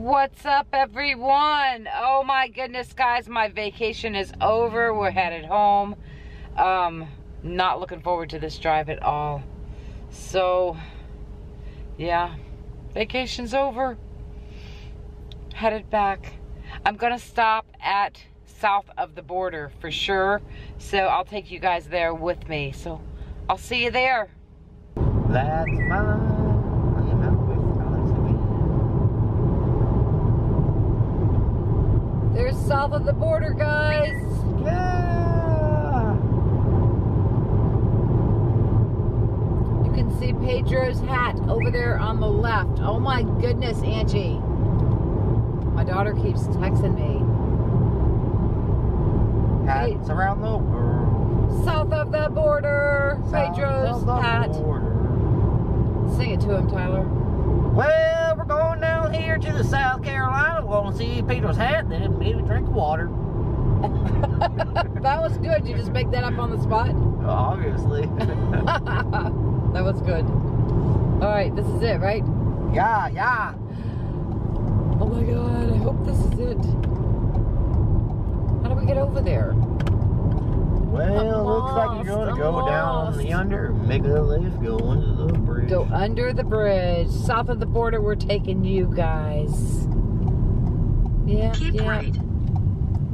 What's up, everyone? Oh my goodness, guys, my vacation is over. We're headed home. Um, not looking forward to this drive at all. So, yeah, vacation's over. Headed back. I'm gonna stop at south of the border for sure. So I'll take you guys there with me. So I'll see you there. That's mine. I am out with Alex again. There's south of the border, guys. Yeah. You can see Pedro's hat over there on the left. Oh my goodness, Angie. My daughter keeps texting me. Hats around the world. South of the border, South Pedro's the hat. border. Sing it to him, Tyler. Well, we're going down here to the South Carolina. We're going to see Peter's hat, then maybe drink water. That was good. You just make that up on the spot? Obviously. that was good. All right, this is it, right? yeah, yeah. Oh my god, I hope this is it. How do we get over there? Well, looks like you're going to go I'm down lost. the under, make a left, go under the bridge. Go under the bridge. South of the border, we're taking you guys. Yeah, Keep yeah. right.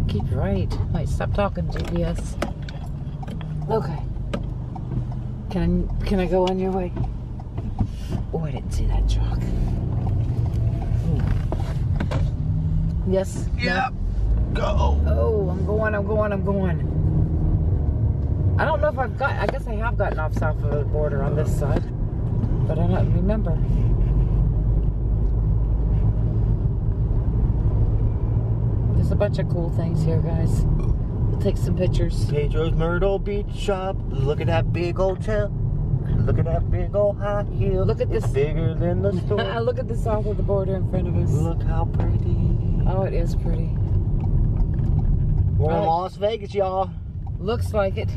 Keep right. Wait, stop talking, GPS. Okay. Can I, can I go on your way? Oh, I didn't see that truck. Yes? No? Yep. Go. Oh, I'm going, I'm going, I'm going. I don't know if I've got, I guess I have gotten off south of the border on this side, but I don't remember. There's a bunch of cool things here, guys. We'll take some pictures. Pedro's Myrtle Beach shop. Look at that big old tail. Look at that big old high heel. Look at It's this- bigger than the store. Look at the south of the border in front of us. Look how pretty. Oh, it is pretty. We're in Las Vegas, y'all. Looks like it.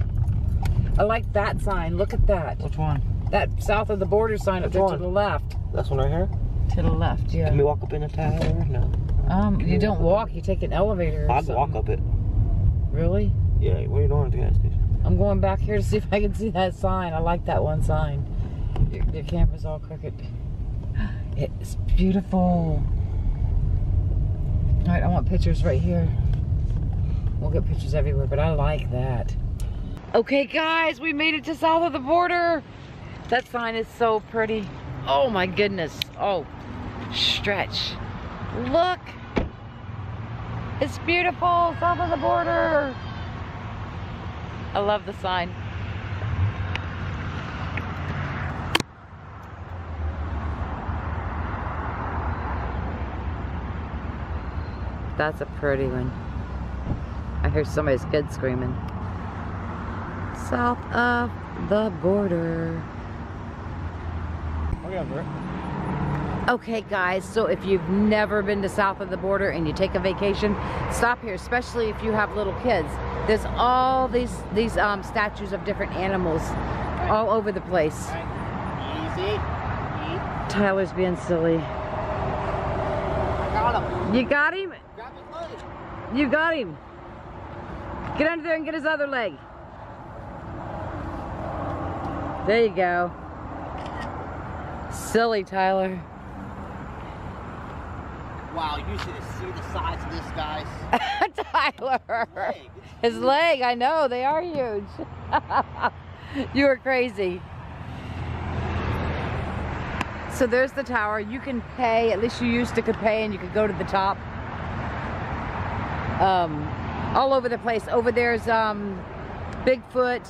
I like that sign. Look at that. Which one? That south of the border sign up Which there to the left. This one right here? To the left, yeah. Can we walk up in the tower? No. Um, you don't walk walk, you take an elevator. I'd walk up it. Really? Yeah, what are you doing at the gas station? I'm going back here to see if I can see that sign. I like that one sign. Your, your camera's all crooked. It's beautiful. All right, I want pictures right here. We'll get pictures everywhere, but I like that. Okay, guys, we made it to south of the border. That sign is so pretty. Oh my goodness. Oh, stretch. Look. It's beautiful, south of the border. I love the sign. That's a pretty one. I hear somebody's kid screaming. South of the border. Okay guys, so if you've never been to south of the border and you take a vacation, stop here, especially if you have little kids. There's all these these um, statues of different animals all over the place. Easy. Tyler's being silly. Got him. You got him? Grab his leg. You got him. Get under there and get his other leg. There you go. Silly Tyler. Wow, you should see the size of this guy's Tyler. leg. His leg, I know, they are huge. you are crazy. So there's the tower. You can pay, at least you used to could pay and you could go to the top. Um, all over the place. Over there's um, Bigfoot,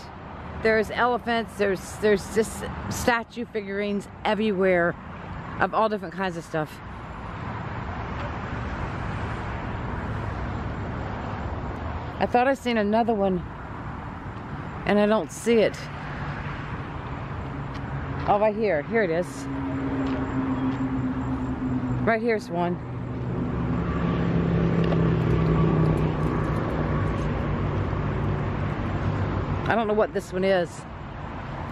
there's elephants, there's there's just statue figurines everywhere of all different kinds of stuff. I thought I seen another one and I don't see it. Oh, right here. Here it is. Right here's one. I don't know what this one is.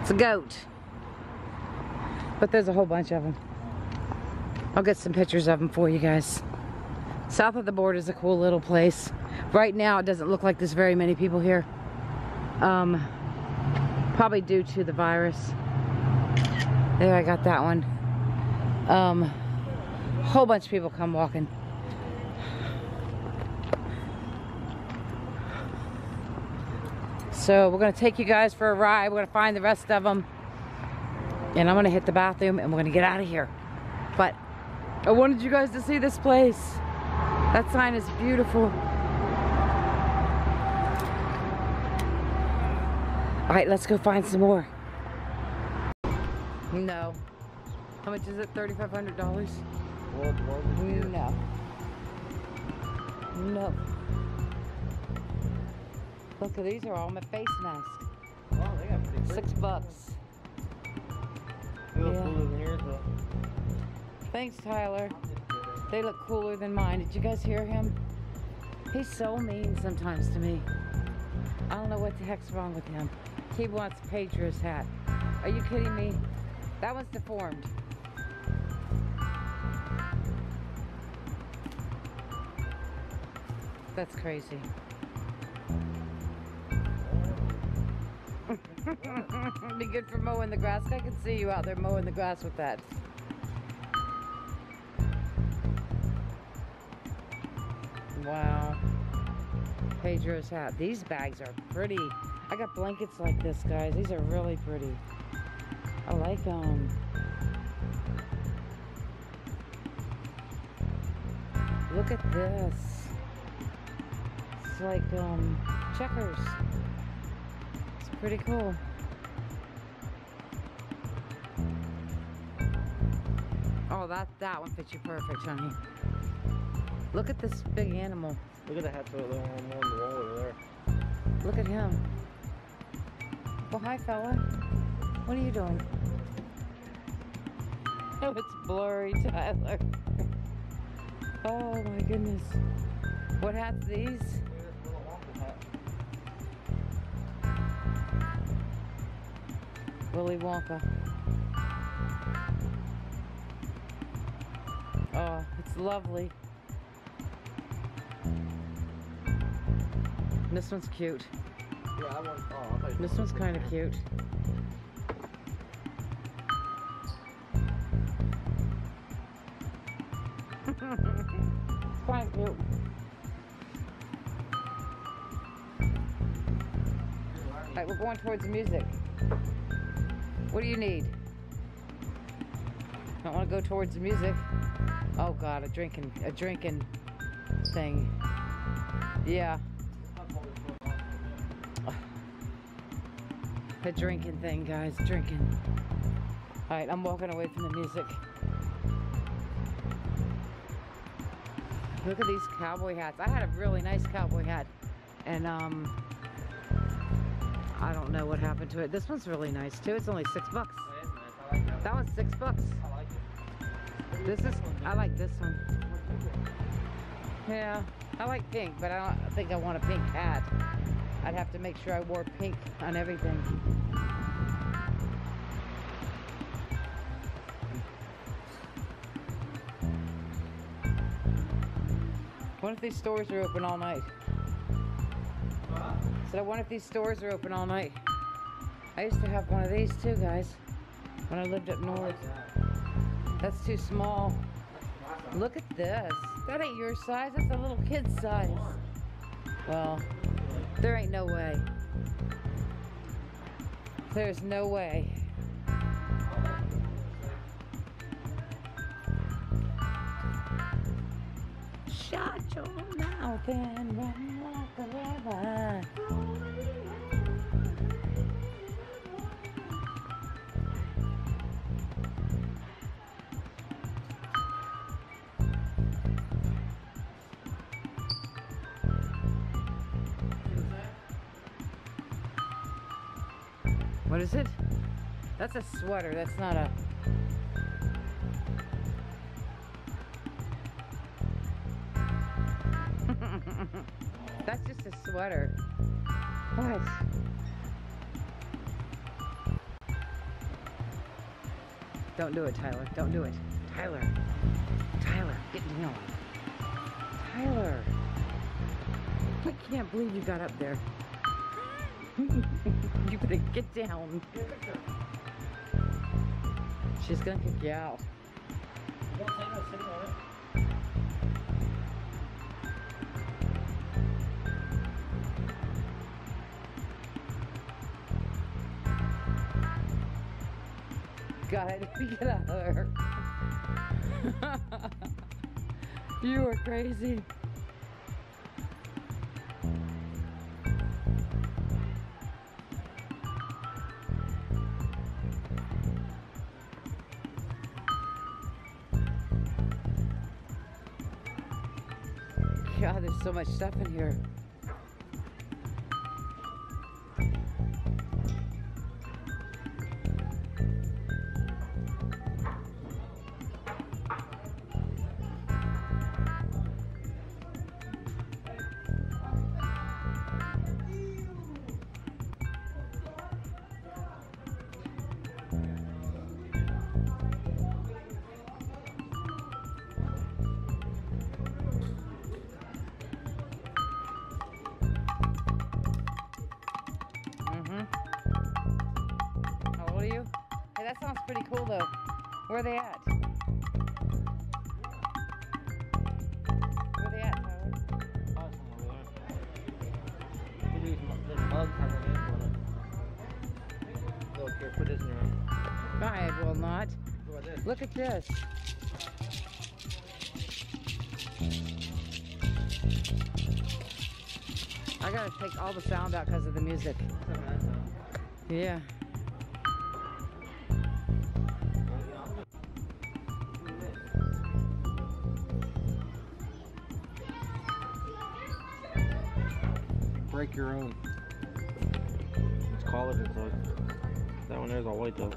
It's a goat. But there's a whole bunch of them. I'll get some pictures of them for you guys. South of the border is a cool little place. Right now, it doesn't look like there's very many people here. Um, probably due to the virus. There, I got that one. Um, whole bunch of people come walking. So we're gonna take you guys for a ride. We're gonna find the rest of them. And I'm gonna hit the bathroom and we're gonna get out of here. But I wanted you guys to see this place. That sign is beautiful. All right, let's go find some more. No. How much is it? $3,500? No. No. Look, these are all my face masks. Wow, they got pretty Six bucks. Yeah. cooler than yours, though. Thanks, Tyler. They look cooler than mine. Did you guys hear him? He's so mean sometimes to me. I don't know what the heck's wrong with him. He wants Pedro's hat. Are you kidding me? That one's deformed. That's crazy. Be good for mowing the grass. I can see you out there mowing the grass with that. Wow. Pedro's hat. These bags are pretty. I got blankets like this, guys. These are really pretty. I like them. Look at this. It's like um checkers. Pretty cool. Oh, that that one fits you perfect, honey. Look at this big animal. Look at the hat over there on on the wall over there. Look at him. Well, hi, fella. What are you doing? Oh, it's blurry, Tyler. oh my goodness. What hats these? Willy Wonka. Oh, it's lovely. This one's cute. Yeah, I want. Oh, I This one's kind of cute. it's kind of cute. Alright, we're going towards the music. What do you need? Don't want to go towards the music. Oh god, a drinking, a drinking thing. Yeah. A drinking thing, guys. Drinking. Alright, I'm walking away from the music. Look at these cowboy hats. I had a really nice cowboy hat. And, um, I don't know what happened to it. This one's really nice, too. It's only six bucks. That. That one's six bucks. I like. This is, I like this one. Yeah, I like pink, but I don't think I want a pink hat. I'd have to make sure I wore pink on everything. What if these stores are open all night? So I wonder if these stores are open all night. I used to have one of these too, guys, when I lived up north. That's too small. Look at this. That ain't your size. That's a little kid's size. Well, there ain't no way. There's no way. Shut your mouth and run What is it? That's a sweater. That's not a. sweater. What? Don't do it, Tyler. Don't do it. Tyler. Tyler, get on. Tyler. I can't believe you got up there. you better get down. She's gonna kick you out. God, get out of there. you are crazy. God, there's so much stuff in here. Where are they at? Where they at, I will not. Look at this. I gotta take all the sound out because of the music. Yeah. Your own. Inside. That one there's all white though.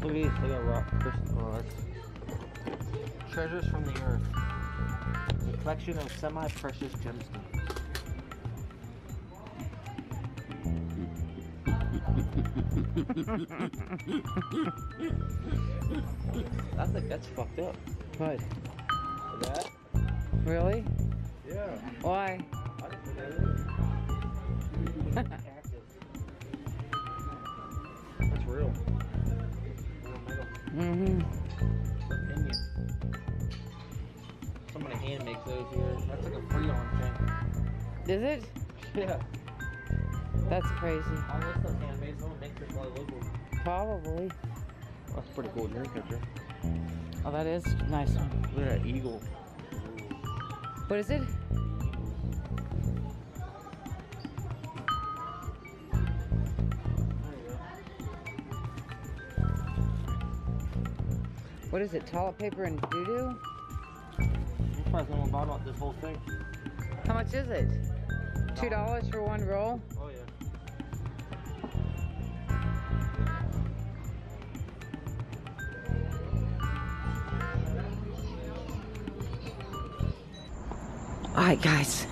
Look at these, they got rock crystal. Oh, treasures from the earth. A collection of semi-precious gemstones. I think that's fucked up. What? That? Really? Yeah. Why? Hand makes those here. That's like a freon thing. Is it? Yeah. That's crazy. All this stuff's handmade. Someone makes this all local. Probably. That's pretty cool dream catcher. Oh, that is a nice one. Look at that eagle. What is it? What is it? Toilet paper and doo-doo? I'm surprised no one bought this whole thing. How much is it? Two dollars for one roll? Oh yeah. All right, guys.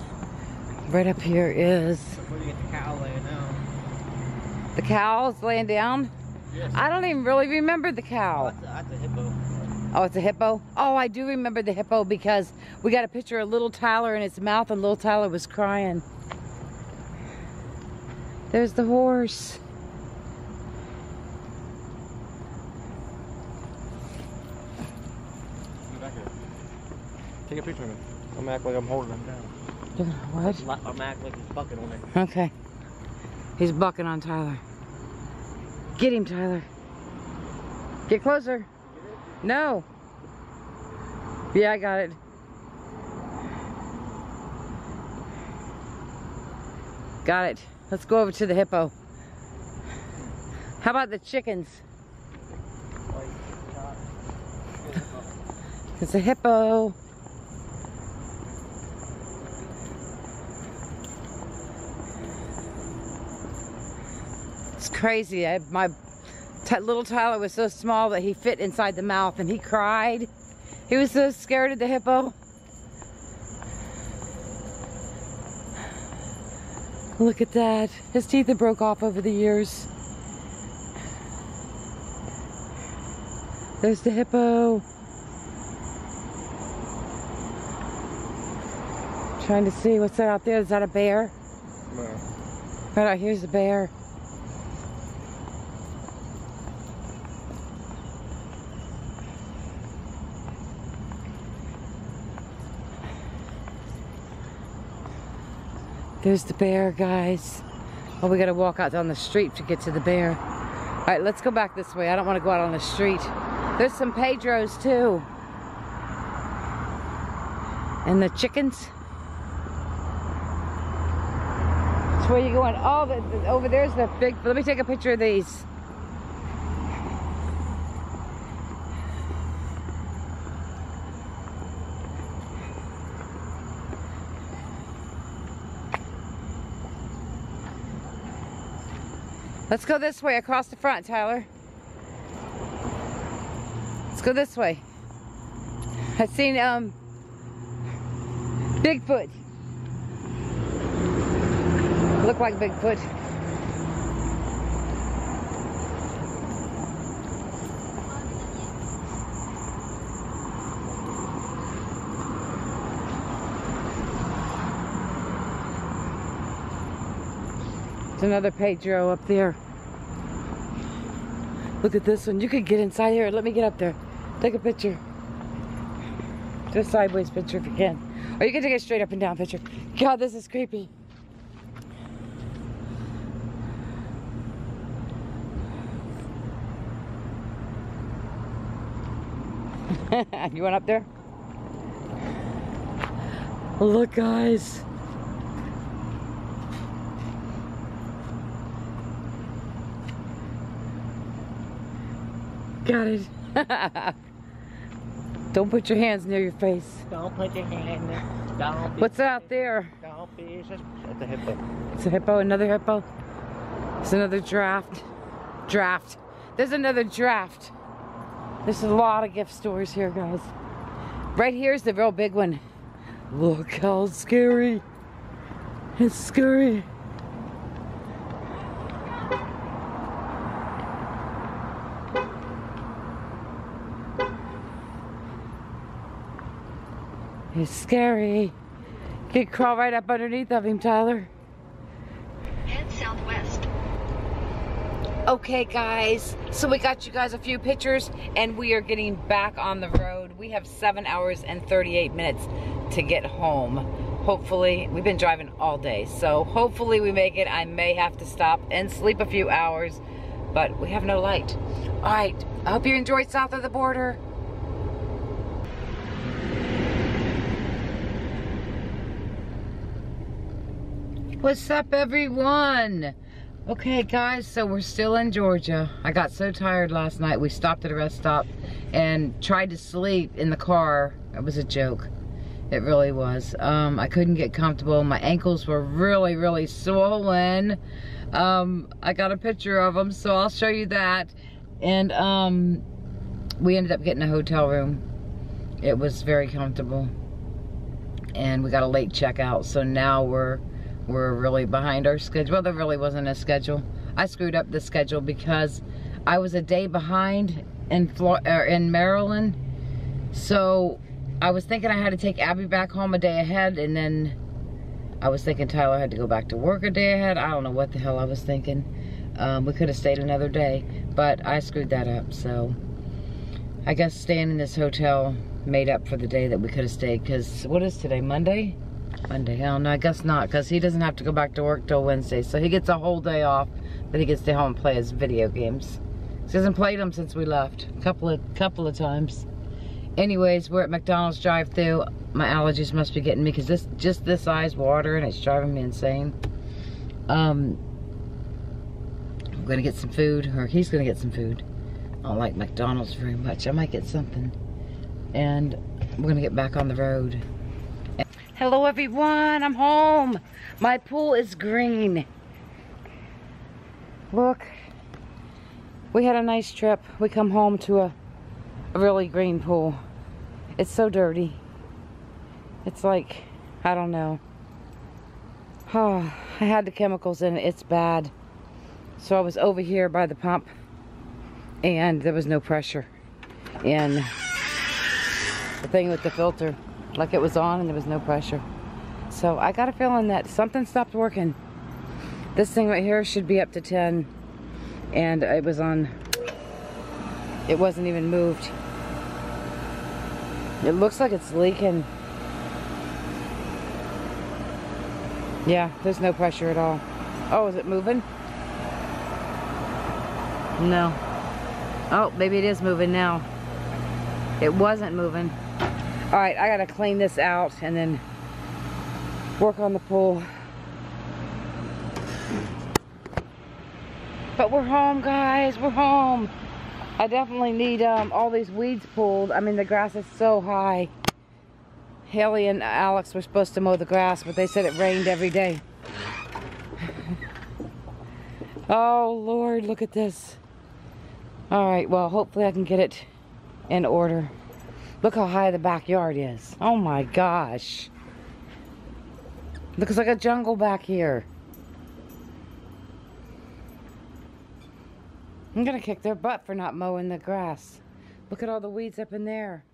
Right up here is Where you get the cow laying now? the cows laying down. Yes. I don't even really remember the cow. that's, a, that's a hippo. Oh, it's a hippo? Oh, I do remember the hippo because we got a picture of little Tyler in its mouth and little Tyler was crying. There's the horse. Get back here. Take a picture of me. I'm act like I'm holding him down. What? I'm act like he's fucking on it. Okay. He's bucking on Tyler. Get him, Tyler. Get closer. No. Yeah, I got it. Got it. Let's go over to the hippo. How about the chickens? It's a hippo. It's crazy. I, my little Tyler was so small that he fit inside the mouth and he cried. He was so scared of the hippo. Look at that. His teeth have broke off over the years. There's the hippo. Trying to see what's that out there. Is that a bear? No. Right out here's a bear. There's the bear, guys. Oh, we gotta walk out down the street to get to the bear. All right, let's go back this way. I don't want to go out on the street. There's some Pedros too. And the chickens. That's where you're going. Oh, the, the, over there's the big. Let me take a picture of these. Let's go this way across the front, Tyler. Let's go this way. I've seen um Bigfoot. Look like Bigfoot. There's another Pedro up there. Look at this one. You could get inside here. Let me get up there. Take a picture. Just sideways picture if you can. Or you can take a straight up and down picture. God, this is creepy. you went up there? Look, guys. Got it. Don't put your hands near your face. Don't put your hand there. Don't What's out there? Don't be That's a hippo. It's a hippo, another hippo. It's another draft. Draft. There's another draft. There's a lot of gift stores here, guys. Right here's the real big one. Look how scary. It's scary. It's scary. You could crawl right up underneath of him, Tyler. Head southwest. Okay, guys. So we got you guys a few pictures, and we are getting back on the road. We have seven hours and 38 minutes to get home. Hopefully, we've been driving all day, so hopefully we make it. I may have to stop and sleep a few hours, but we have no light. All right. I hope you enjoyed south of the border. What's up, everyone? Okay, guys, so we're still in Georgia. I got so tired last night. We stopped at a rest stop and tried to sleep in the car. It was a joke. It really was. Um, I couldn't get comfortable. My ankles were really, really swollen. Um, I got a picture of them, so I'll show you that. And um, we ended up getting a hotel room. It was very comfortable. And we got a late checkout, so now we're we're really behind our schedule. Well, there really wasn't a schedule. I screwed up the schedule because I was a day behind in er, in Maryland. So I was thinking I had to take Abby back home a day ahead, and then I was thinking Tyler had to go back to work a day ahead. I don't know what the hell I was thinking. Um, we could have stayed another day, but I screwed that up. So I guess staying in this hotel made up for the day that we could have stayed. Because what is today? Monday? Monday. Hell no, I guess not. Because he doesn't have to go back to work till Wednesday. So he gets a whole day off, but he gets to home and play his video games. He hasn't played them since we left. A couple of couple of times. Anyways, we're at McDonald's drive through My allergies must be getting me because this just this size water and it's driving me insane. Um, I'm gonna get some food, or he's gonna get some food. I don't like McDonald's very much. I might get something. And we're gonna get back on the road. Hello everyone, I'm home. My pool is green. Look, we had a nice trip. We come home to a, a really green pool. It's so dirty. It's like, I don't know. Oh, I had the chemicals in it, it's bad. So I was over here by the pump and there was no pressure in the thing with the filter. Like it was on and there was no pressure. So I got a feeling that something stopped working. This thing right here should be up to 10 and it was on, it wasn't even moved. It looks like it's leaking. Yeah, there's no pressure at all. Oh, is it moving? No. Oh, maybe it is moving now. It wasn't moving. All right, I gotta clean this out and then work on the pool. But we're home, guys. We're home. I definitely need um, all these weeds pulled. I mean, the grass is so high. Haley and Alex were supposed to mow the grass, but they said it rained every day. oh, Lord, look at this. All right, well, hopefully I can get it in order. Look how high the backyard is. Oh, my gosh. Looks like a jungle back here. I'm gonna kick their butt for not mowing the grass. Look at all the weeds up in there.